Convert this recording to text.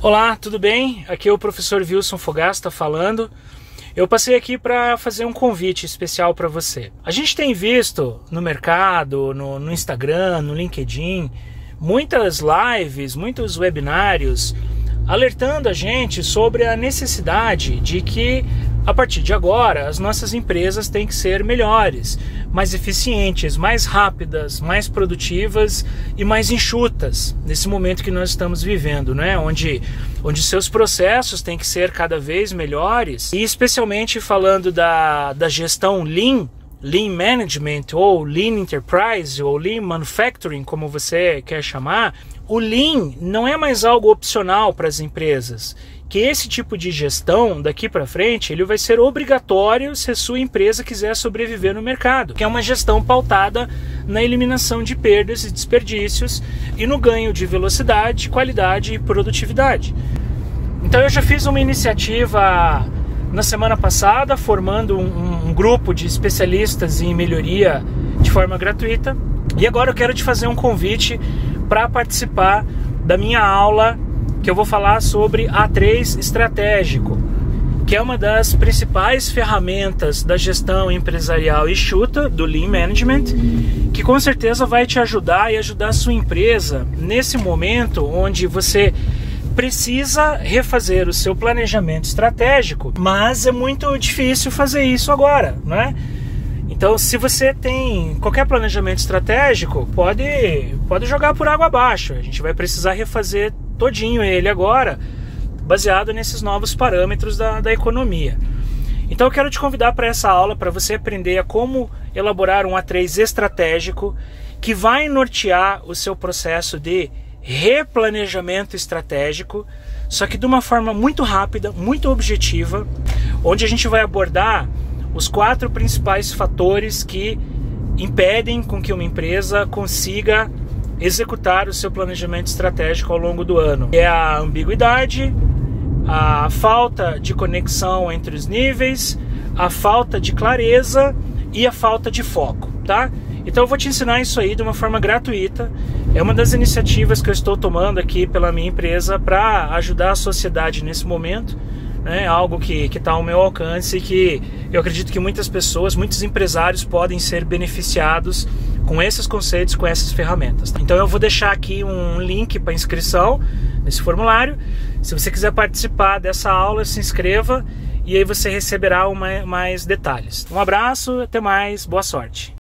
Olá, tudo bem? Aqui é o professor Wilson Fogasta falando. Eu passei aqui para fazer um convite especial para você. A gente tem visto no mercado, no, no Instagram, no LinkedIn, muitas lives, muitos webinários alertando a gente sobre a necessidade de que a partir de agora, as nossas empresas têm que ser melhores, mais eficientes, mais rápidas, mais produtivas e mais enxutas nesse momento que nós estamos vivendo, né? onde, onde seus processos têm que ser cada vez melhores e especialmente falando da, da gestão Lean, Lean Management ou Lean Enterprise ou Lean Manufacturing, como você quer chamar, o Lean não é mais algo opcional para as empresas que esse tipo de gestão daqui para frente ele vai ser obrigatório se a sua empresa quiser sobreviver no mercado, que é uma gestão pautada na eliminação de perdas e desperdícios e no ganho de velocidade, qualidade e produtividade. Então eu já fiz uma iniciativa na semana passada formando um, um grupo de especialistas em melhoria de forma gratuita e agora eu quero te fazer um convite para participar da minha aula que eu vou falar sobre A3 estratégico, que é uma das principais ferramentas da gestão empresarial enxuta do Lean Management, que com certeza vai te ajudar e ajudar a sua empresa nesse momento onde você precisa refazer o seu planejamento estratégico, mas é muito difícil fazer isso agora, né? Então, se você tem qualquer planejamento estratégico, pode, pode jogar por água abaixo. A gente vai precisar refazer todinho ele agora, baseado nesses novos parâmetros da, da economia. Então eu quero te convidar para essa aula para você aprender a como elaborar um A3 estratégico que vai nortear o seu processo de replanejamento estratégico, só que de uma forma muito rápida, muito objetiva, onde a gente vai abordar os quatro principais fatores que impedem com que uma empresa consiga executar o seu planejamento estratégico ao longo do ano. É a ambiguidade, a falta de conexão entre os níveis, a falta de clareza e a falta de foco, tá? Então eu vou te ensinar isso aí de uma forma gratuita. É uma das iniciativas que eu estou tomando aqui pela minha empresa para ajudar a sociedade nesse momento. Né? Algo que está ao meu alcance e que eu acredito que muitas pessoas, muitos empresários podem ser beneficiados com esses conceitos, com essas ferramentas. Tá? Então eu vou deixar aqui um link para inscrição nesse formulário. Se você quiser participar dessa aula, se inscreva e aí você receberá uma, mais detalhes. Um abraço, até mais, boa sorte.